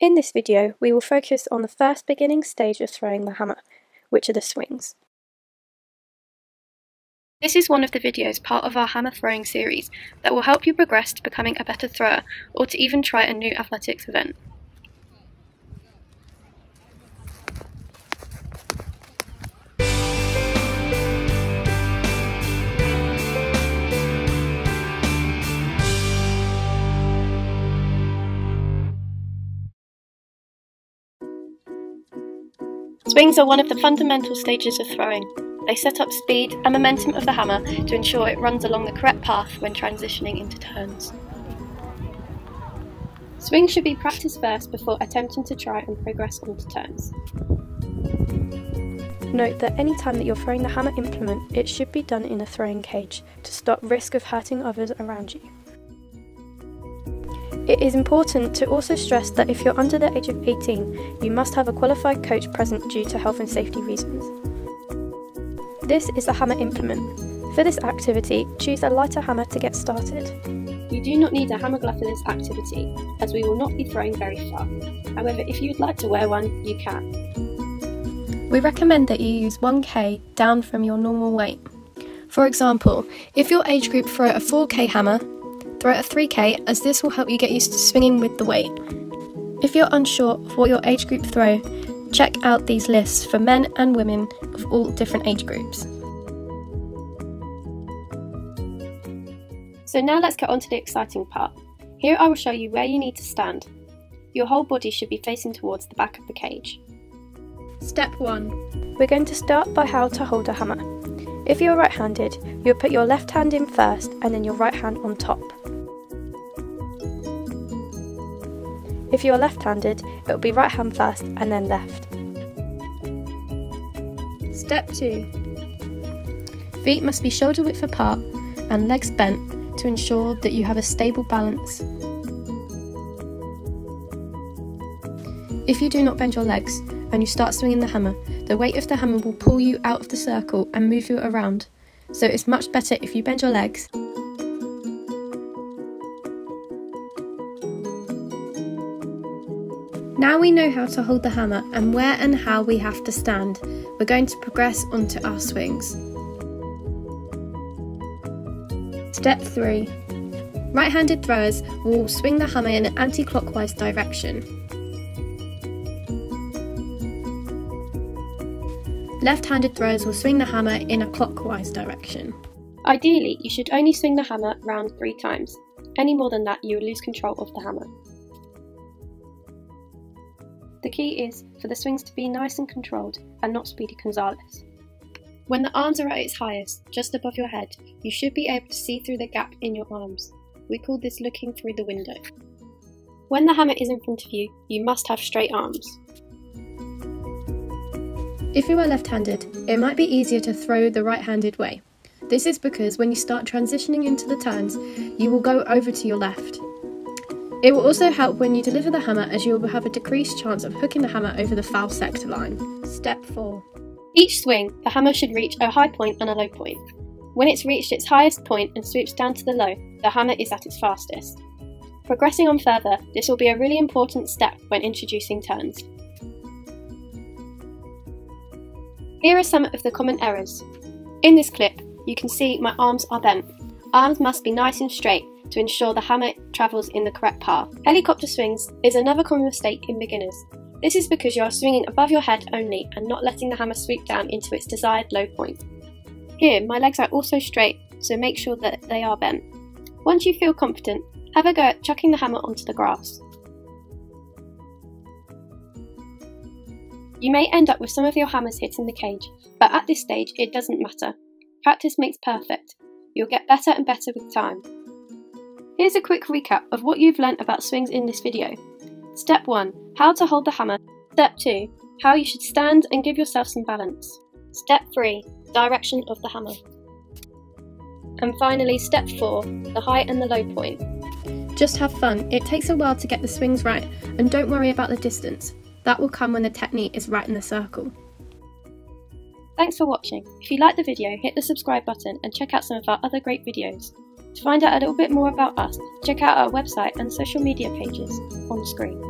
In this video, we will focus on the first beginning stage of throwing the hammer, which are the swings. This is one of the videos part of our hammer throwing series that will help you progress to becoming a better thrower or to even try a new athletics event. Swings are one of the fundamental stages of throwing. They set up speed and momentum of the hammer to ensure it runs along the correct path when transitioning into turns. Swings should be practiced first before attempting to try and progress onto turns. Note that any time that you're throwing the hammer implement, it should be done in a throwing cage to stop risk of hurting others around you. It is important to also stress that if you're under the age of 18, you must have a qualified coach present due to health and safety reasons. This is the hammer implement. For this activity, choose a lighter hammer to get started. You do not need a hammer glove for this activity, as we will not be throwing very far. However, if you would like to wear one, you can. We recommend that you use 1k down from your normal weight. For example, if your age group throw a 4k hammer, Throw at 3k as this will help you get used to swinging with the weight. If you're unsure of what your age group throw, check out these lists for men and women of all different age groups. So now let's get on to the exciting part. Here I will show you where you need to stand. Your whole body should be facing towards the back of the cage. Step 1. We're going to start by how to hold a hammer. If you're right handed, you'll put your left hand in first and then your right hand on top. If you're left handed, it will be right hand first and then left. Step 2 Feet must be shoulder width apart and legs bent to ensure that you have a stable balance. If you do not bend your legs and you start swinging the hammer, the weight of the hammer will pull you out of the circle and move you around. So it's much better if you bend your legs Now we know how to hold the hammer and where and how we have to stand, we're going to progress onto our swings. Step 3. Right-handed throwers will swing the hammer in an anti-clockwise direction. Left-handed throwers will swing the hammer in a clockwise direction. Ideally, you should only swing the hammer round three times. Any more than that, you will lose control of the hammer. The key is for the swings to be nice and controlled and not Speedy Gonzales. When the arms are at its highest, just above your head, you should be able to see through the gap in your arms. We call this looking through the window. When the hammer is in front of you, you must have straight arms. If you are left-handed, it might be easier to throw the right-handed way. This is because when you start transitioning into the turns, you will go over to your left. It will also help when you deliver the hammer as you will have a decreased chance of hooking the hammer over the foul sector line. Step 4. Each swing, the hammer should reach a high point and a low point. When it's reached its highest point and swoops down to the low, the hammer is at its fastest. Progressing on further, this will be a really important step when introducing turns. Here are some of the common errors. In this clip, you can see my arms are bent. Arms must be nice and straight to ensure the hammer travels in the correct path. Helicopter swings is another common mistake in beginners. This is because you are swinging above your head only and not letting the hammer sweep down into its desired low point. Here, my legs are also straight, so make sure that they are bent. Once you feel confident, have a go at chucking the hammer onto the grass. You may end up with some of your hammers hitting the cage, but at this stage it doesn't matter. Practice makes perfect. You'll get better and better with time. Here's a quick recap of what you've learnt about swings in this video. Step 1. How to hold the hammer. Step 2. How you should stand and give yourself some balance. Step 3. Direction of the hammer. And finally, step 4. The high and the low point. Just have fun. It takes a while to get the swings right, and don't worry about the distance. That will come when the technique is right in the circle. Thanks for watching. If you liked the video, hit the subscribe button and check out some of our other great videos. To find out a little bit more about us, check out our website and social media pages on screen.